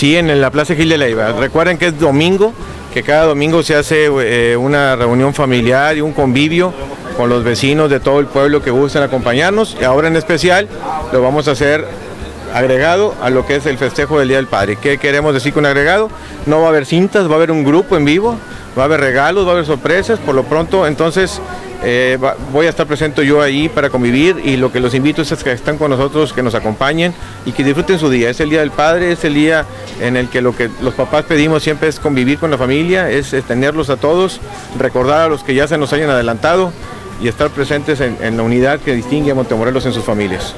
Sí, en la Plaza Gil de Leiva. Recuerden que es domingo, que cada domingo se hace eh, una reunión familiar y un convivio con los vecinos de todo el pueblo que gustan acompañarnos. Y ahora en especial lo vamos a hacer agregado a lo que es el festejo del Día del Padre. ¿Qué queremos decir con agregado? No va a haber cintas, va a haber un grupo en vivo, va a haber regalos, va a haber sorpresas, por lo pronto entonces eh, voy a estar presente yo ahí para convivir y lo que los invito es que están con nosotros, que nos acompañen y que disfruten su día. Es el Día del Padre, es el día en el que lo que los papás pedimos siempre es convivir con la familia, es, es tenerlos a todos, recordar a los que ya se nos hayan adelantado y estar presentes en, en la unidad que distingue a Montemorelos en sus familias.